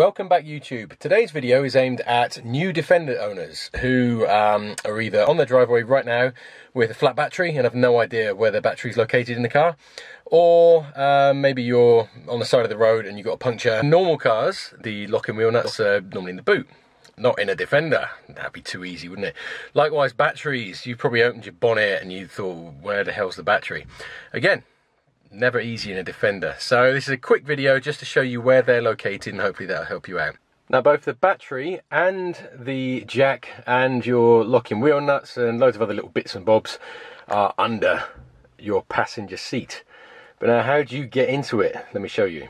Welcome back YouTube. Today's video is aimed at new Defender owners who um, are either on their driveway right now with a flat battery and have no idea where their battery is located in the car or uh, maybe you're on the side of the road and you've got a puncture. Normal cars, the locking wheel nuts are normally in the boot not in a Defender. That'd be too easy, wouldn't it? Likewise, batteries. You've probably opened your bonnet and you thought, where the hell's the battery? Again, never easy in a Defender. So this is a quick video just to show you where they're located and hopefully that'll help you out. Now both the battery and the jack and your locking wheel nuts and loads of other little bits and bobs are under your passenger seat. But now how do you get into it? Let me show you.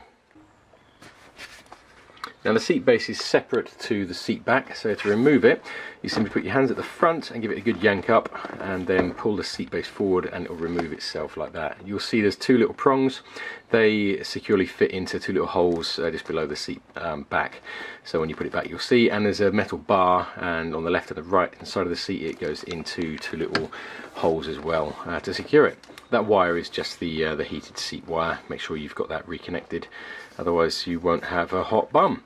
Now the seat base is separate to the seat back, so to remove it, you simply put your hands at the front and give it a good yank up and then pull the seat base forward and it will remove itself like that. You'll see there's two little prongs. They securely fit into two little holes uh, just below the seat um, back. So when you put it back you'll see, and there's a metal bar and on the left and the right side of the seat it goes into two little holes as well uh, to secure it. That wire is just the, uh, the heated seat wire. Make sure you've got that reconnected, otherwise you won't have a hot bum.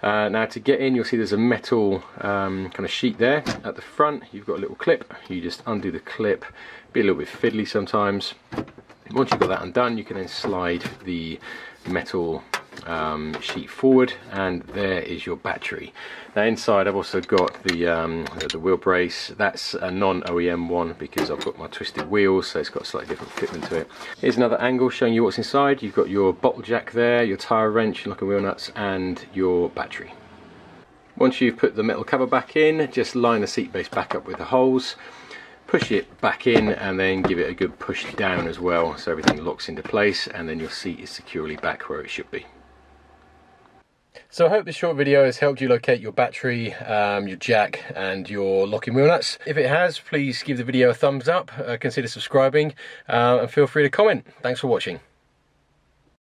Uh, now to get in you'll see there's a metal um, kind of sheet there at the front. You've got a little clip. You just undo the clip. Be a little bit fiddly sometimes. Once you've got that undone you can then slide the metal um, sheet forward and there is your battery. Now inside I've also got the, um, the wheel brace, that's a non-OEM one because I've got my twisted wheels so it's got a slightly different fitment to it. Here's another angle showing you what's inside, you've got your bottle jack there, your tyre wrench, locking wheel nuts and your battery. Once you've put the metal cover back in, just line the seat base back up with the holes push it back in and then give it a good push down as well so everything locks into place and then your seat is securely back where it should be. So I hope this short video has helped you locate your battery, um, your jack and your locking wheel nuts. If it has, please give the video a thumbs up, uh, consider subscribing uh, and feel free to comment. Thanks for watching.